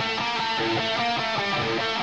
Música